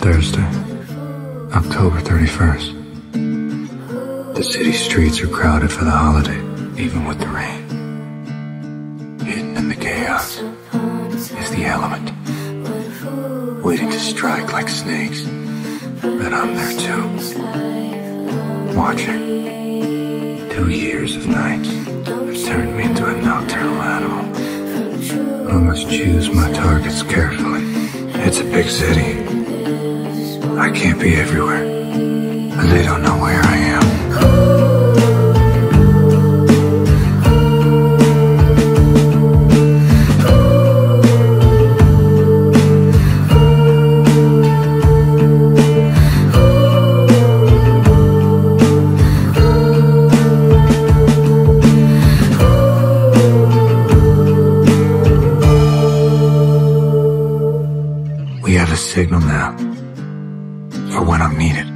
Thursday, October 31st. The city streets are crowded for the holiday, even with the rain. Hidden in the chaos is the element, waiting to strike like snakes. But I'm there too, watching. Two years of nights have turned me into a nocturnal animal. I must choose my targets carefully. It's a big city. I can't be everywhere. And they don't know We have a signal now for when I'm needed.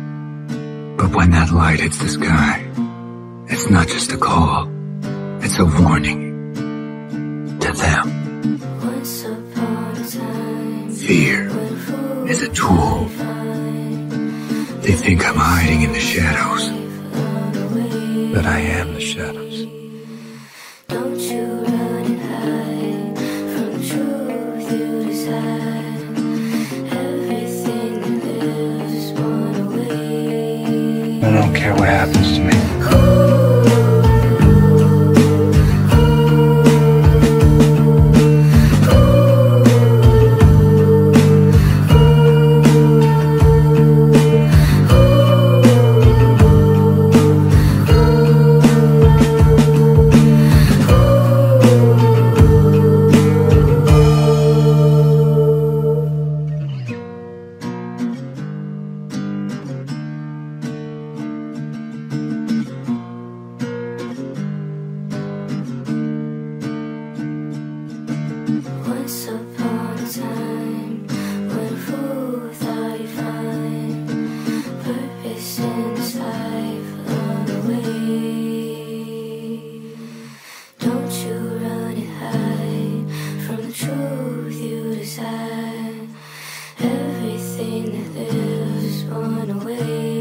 But when that light hits the sky, it's not just a call, it's a warning to them. Fear is a tool. They think I'm hiding in the shadows, but I am the shadows. Care what happens to me. this one away.